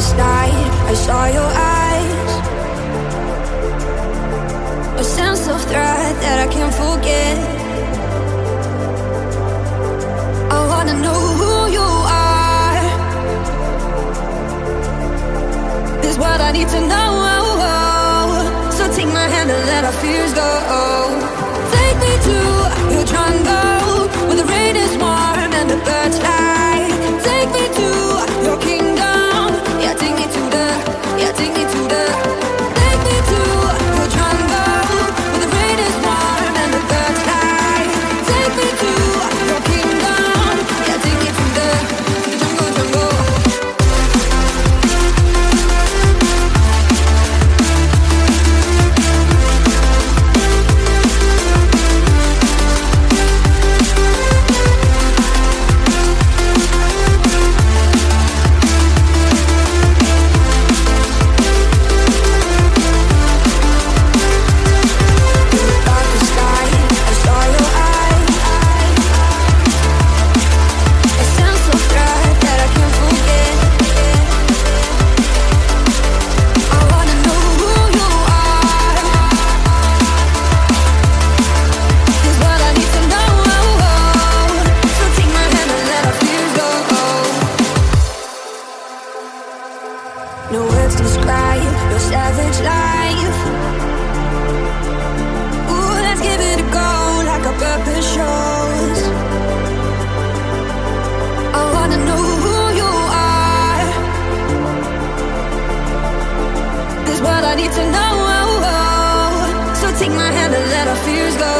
last night I saw your eyes. A sense of threat that I can't forget. I wanna know who you are. Is what I need to know. So take my hand and let our fears go. No words describe your savage life. Ooh, let's give it a go, like a purpose shows. I wanna know who you are. This what I need to know. So take my hand and let our fears go.